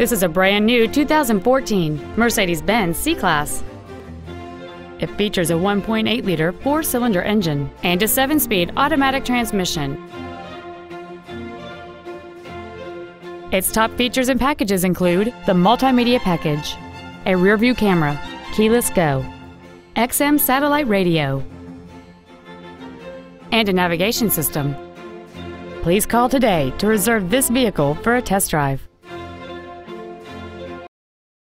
This is a brand new 2014 Mercedes-Benz C-Class. It features a 1.8-liter four-cylinder engine and a seven-speed automatic transmission. Its top features and packages include the multimedia package, a rear-view camera, keyless go, XM satellite radio, and a navigation system. Please call today to reserve this vehicle for a test drive.